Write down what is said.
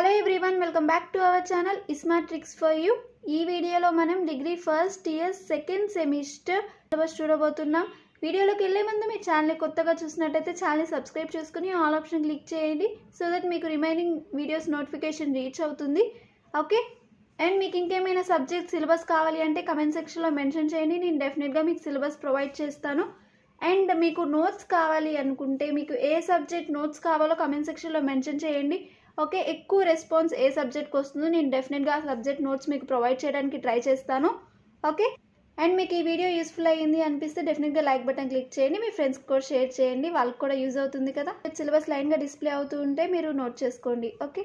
Hello everyone welcome back to our channel ఇస్మా tricks for you ఈ వీడియోలో మనం degree first year second semester syllabus చూడబోతున్నాం. వీడియోలోకి వెళ్ళే ముందు మీ ఛానల్ని కొత్తగా చూసినట్టయితే ఛానల్ని సబ్స్క్రైబ్ చేసుకుని ఆల్ ఆప్షన్ క్లిక్ చేయండి సో దట్ మీకు రిమైనింగ్ వీడియోస్ నోటిఫికేషన్ రీచ్ అవుతుంది. ఓకే అండ్ మీకు ఇంకేమైనా సబ్జెక్ట్ సిలబస్ కావాలి అంటే కమెంట్ సెక్షన్లో మెన్షన్ చేయండి నేను డెఫినెట్గా మీకు సిలబస్ ప్రొవైడ్ చేస్తాను. అండ్ మీకు నోట్స్ కావాలి అనుకుంటే మీకు ఏ సబ్జెక్ట్ నోట్స్ కావాలో కమెంట్ సెక్షన్లో మెన్షన్ చేయండి. ఓకే ఎక్కువ రెస్పాన్స్ ఏ సబ్జెక్ట్కి వస్తుందో నేను డెఫినెట్గా ఆ సబ్జెక్ట్ నోట్స్ మీకు ప్రొవైడ్ చేయడానికి ట్రై చేస్తాను. ఓకే అండ్ మీకు ఈ వీడియో యూస్ఫుల్ అయ్యింది అనిపిస్తే డెఫినెట్గా లైక్ బటన్ క్లిక్ చేయండి. మీ ఫ్రెండ్స్కి కూడా షేర్ చేయండి. వాళ్ళకి కూడా యూజ్ అవుతుంది కదా. సిలబస్ లైన్గా డిస్ప్లే అవుతూ ఉంటే మీరు నోట్ చేసుకోండి. ఓకే.